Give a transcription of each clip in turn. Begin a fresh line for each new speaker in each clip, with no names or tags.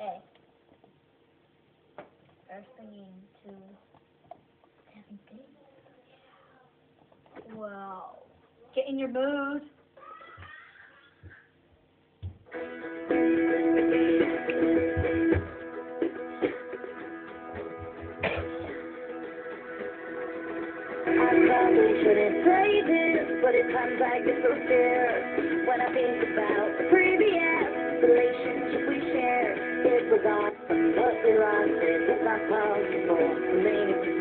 A. First thing to seventeen. Get in your mood.
probably shouldn't say this, but it comes back it's so serious. when I think about the previous relationship. Amazon, from North Iran, and Latin America,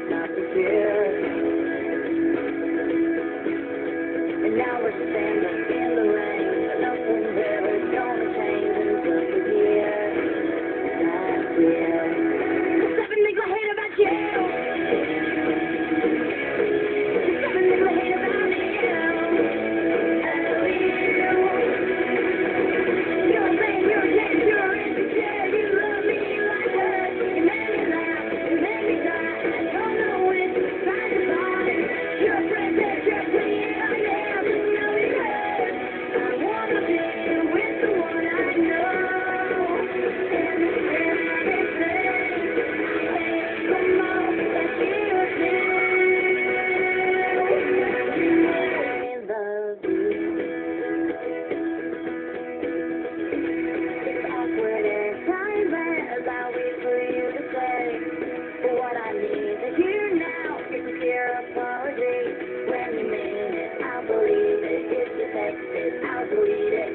Hallelujah.